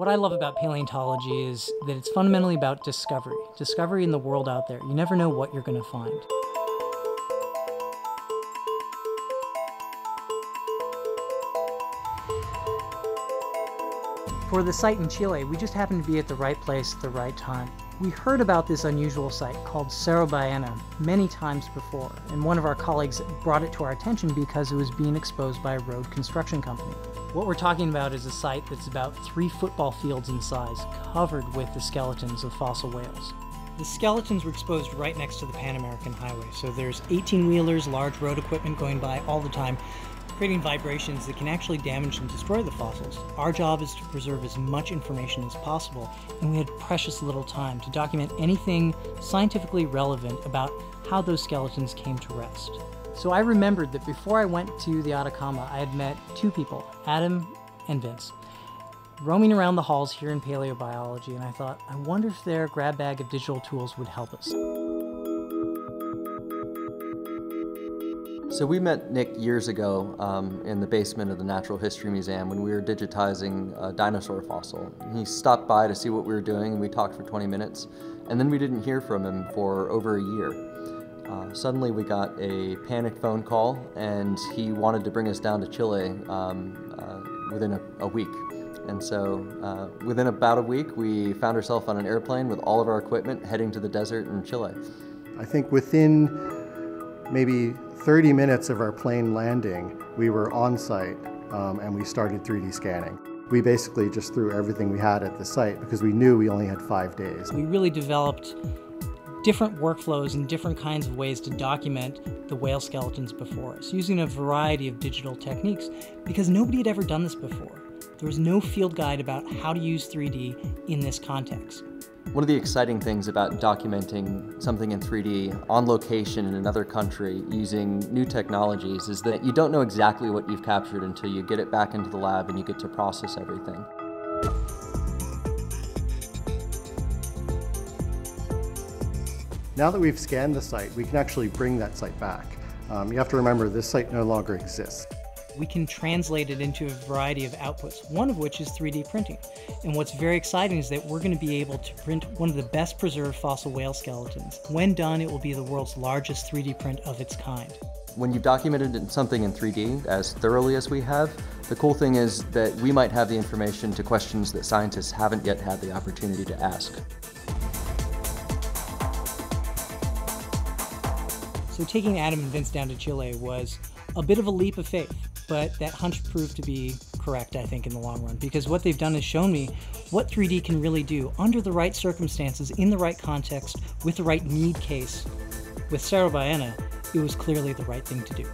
What I love about paleontology is that it's fundamentally about discovery. Discovery in the world out there. You never know what you're going to find. For the site in Chile, we just happened to be at the right place at the right time. We heard about this unusual site called Cerro Ballena many times before, and one of our colleagues brought it to our attention because it was being exposed by a road construction company. What we're talking about is a site that's about three football fields in size, covered with the skeletons of fossil whales. The skeletons were exposed right next to the Pan American Highway, so there's 18 wheelers, large road equipment going by all the time, creating vibrations that can actually damage and destroy the fossils. Our job is to preserve as much information as possible, and we had precious little time to document anything scientifically relevant about how those skeletons came to rest. So I remembered that before I went to the Atacama, I had met two people, Adam and Vince, roaming around the halls here in paleobiology, and I thought, I wonder if their grab bag of digital tools would help us. So we met Nick years ago um, in the basement of the Natural History Museum when we were digitizing a dinosaur fossil. He stopped by to see what we were doing and we talked for 20 minutes and then we didn't hear from him for over a year. Uh, suddenly we got a panic phone call and he wanted to bring us down to Chile um, uh, within a, a, week. And so uh, within about a week we found ourselves on an airplane with all of our equipment heading to the desert in Chile. I think within maybe 30 minutes of our plane landing, we were on site um, and we started 3D scanning. We basically just threw everything we had at the site because we knew we only had five days. We really developed different workflows and different kinds of ways to document the whale skeletons before us, using a variety of digital techniques because nobody had ever done this before. There was no field guide about how to use 3D in this context. One of the exciting things about documenting something in 3D on location in another country using new technologies is that you don't know exactly what you've captured until you get it back into the lab and you get to process everything. Now that we've scanned the site, we can actually bring that site back. Um, you have to remember this site no longer exists we can translate it into a variety of outputs, one of which is 3D printing. And what's very exciting is that we're going to be able to print one of the best preserved fossil whale skeletons. When done, it will be the world's largest 3D print of its kind. When you've documented something in 3D as thoroughly as we have, the cool thing is that we might have the information to questions that scientists haven't yet had the opportunity to ask. So taking Adam and Vince down to Chile was a bit of a leap of faith but that hunch proved to be correct, I think, in the long run, because what they've done is shown me what 3D can really do under the right circumstances, in the right context, with the right need case. With Cerro Ballena, it was clearly the right thing to do.